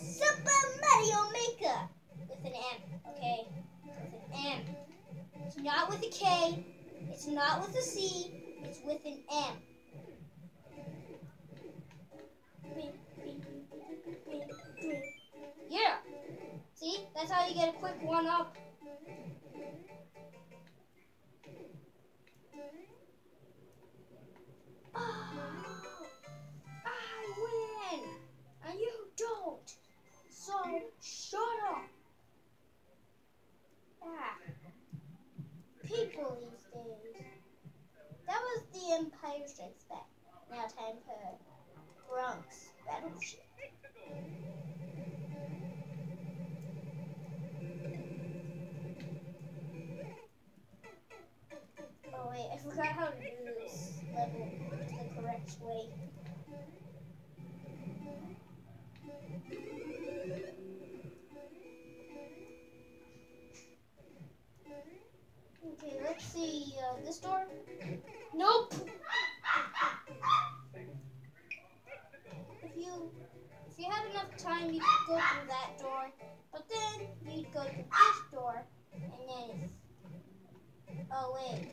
Super Mario Maker with an M. Okay, with an M. It's not with a K. It's not with a C. It's with an M. Yeah. See, that's how you get a quick one up. Empire Strikes Back. Now time for Bronx Battleship. Oh wait, I forgot how to do this level the correct way. Okay, let's see, uh, this door? Nope! If you, if you had enough time, you could go through that door, but then you'd go to this door, and then it's, oh wait.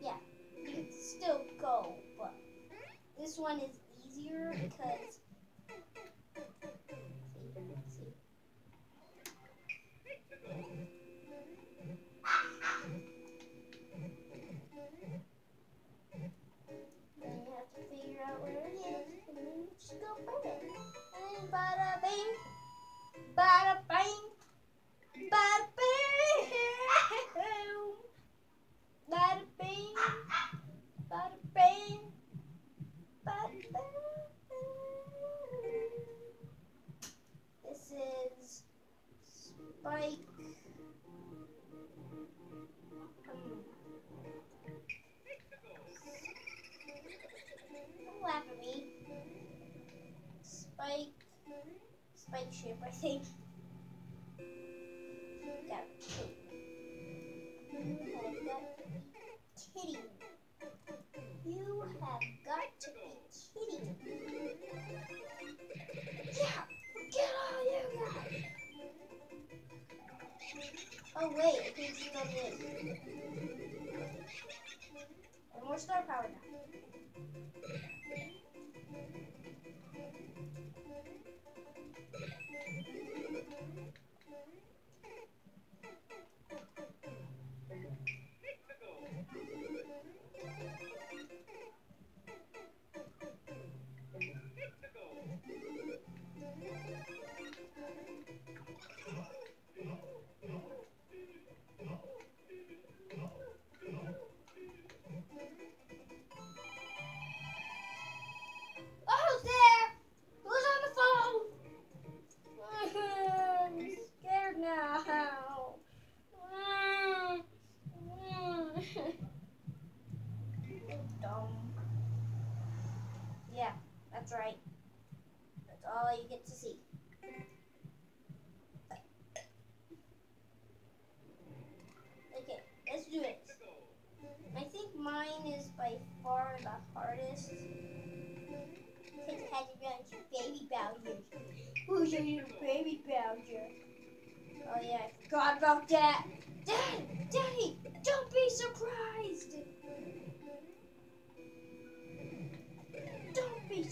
Yeah, you can still go, but this one is easier because, Spike. Spike ship, I think.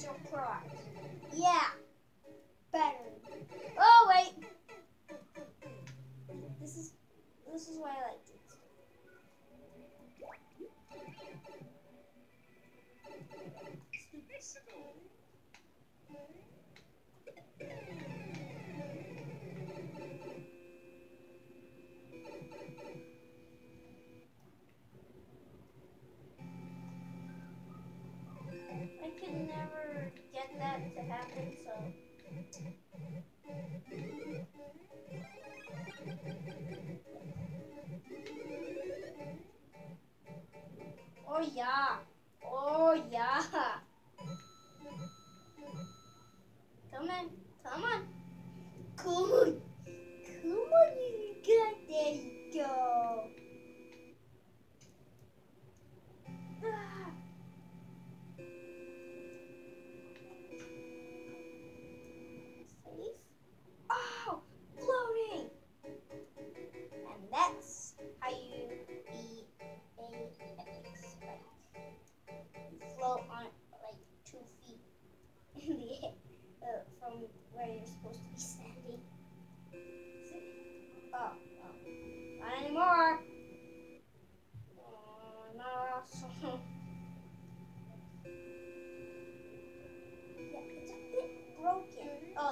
Don't surprised. Yeah, better. Oh wait. This is this is why I like it. I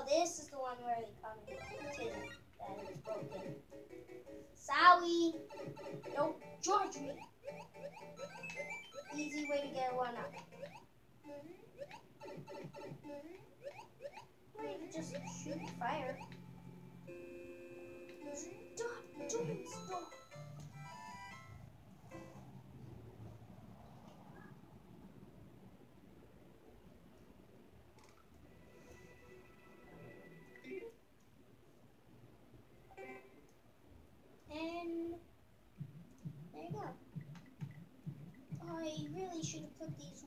this is the one where um, they come to that is broken. Sorry. Don't judge me. Easy way to get one up. Just shoot fire.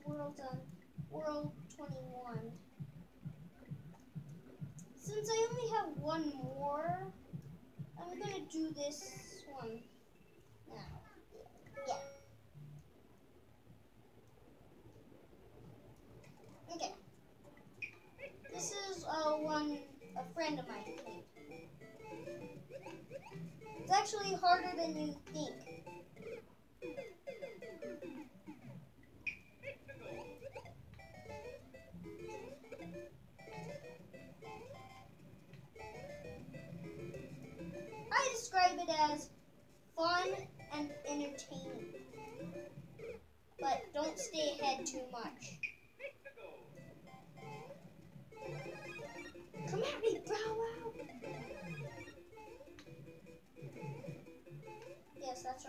Put on World 21. Since I only have one more, I'm gonna do this one now. Yeah. Okay. This is uh, one a friend of mine made. It's actually harder than you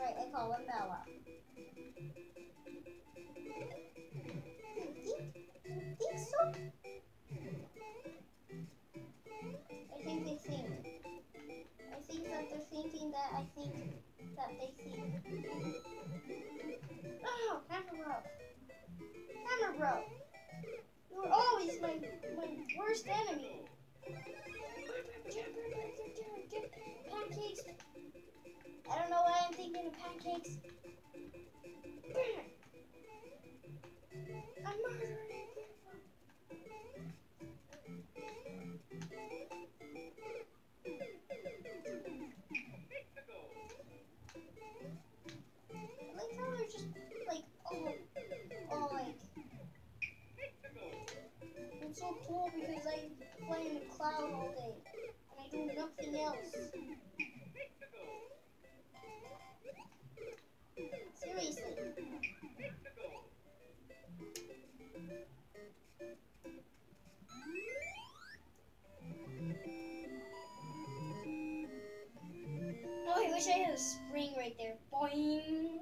right. I call him Bow Wow. Think, think so? I think they think. I think that they're thinking that I think that they think. Oh, Hammer Bro. Hammer Bro. You were always my, my worst enemy. Pancakes. I don't know why I'm thinking of pancakes. I'm murdering like how they're just like all, all so cool because I play in the cloud all day and I do nothing else. Seriously. Oh, I wish I had a spring right there. Boing.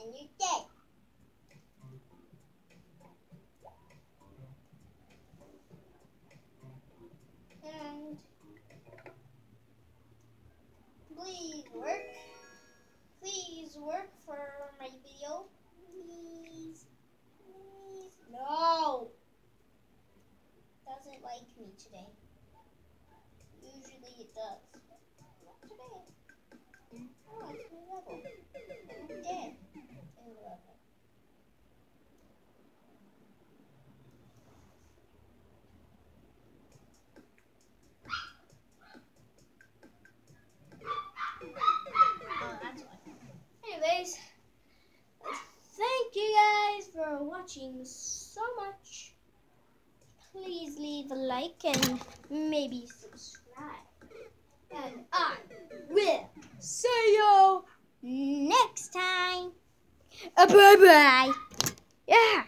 And you're dead. And please work. Please work for watching so much. Please leave a like and maybe subscribe. And I will see you next time. Uh, bye bye. Yeah.